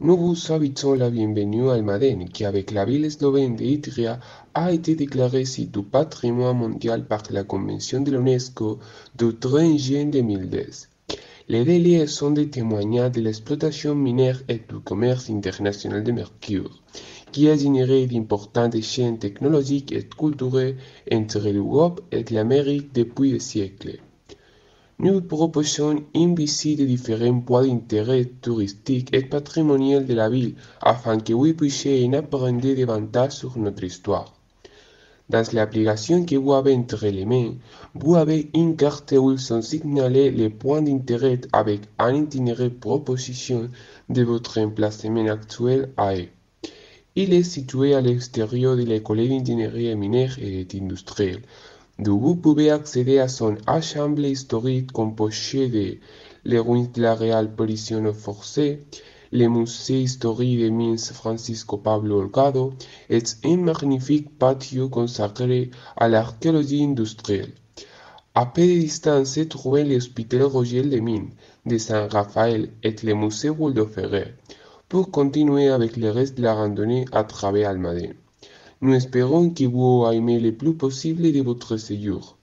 Nous vous souhaitons la bienvenue à Almaden, qui avec la ville slovène d'Itria a été déclarée site du patrimoine mondial par la Convention de l'UNESCO du 30 juin 2010. Les délais sont des témoignages de l'exploitation minière et du commerce international de mercure, qui a généré d'importantes chaînes technologiques et culturelles entre l'Europe et l'Amérique depuis des siècles. Nous proposons une visite de différents points d'intérêt touristique et patrimonial de la ville afin que vous puissiez en apprendre davantage sur notre histoire. Dans l'application que vous avez entre les mains, vous avez une carte où sont signalés les points d'intérêt avec un itinéraire proposition de votre emplacement actuel à eux. Il est situé à l'extérieur de l'école d'ingénierie minière et industrielle d'où vous pouvez accéder à son assemblée historique composée de les ruines de la Real Polición Forcée, le musée historique de mines Francisco Pablo Holgado et un magnifique patio consacré à l'archéologie industrielle. À peu de distance se trouvait l'hôpital Roger de Mines de San Rafael et le musée Waldo Ferrer pour continuer avec le reste de la randonnée à travers Almaden. Nous espérons que vous aimez le plus possible de votre séjour.